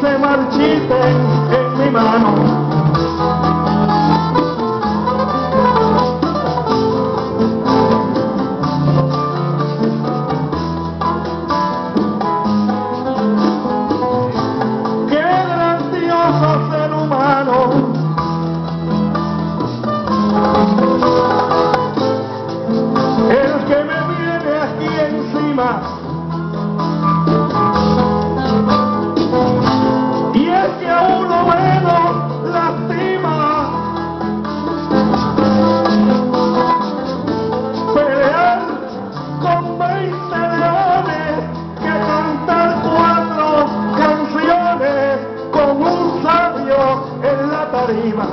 se marchiten en mi mano. Qué grandioso ser humano. El que me viene aquí encima Uno menos lastima pelear con veinte leones que cantar cuatro canciones con un sabio en la tarima.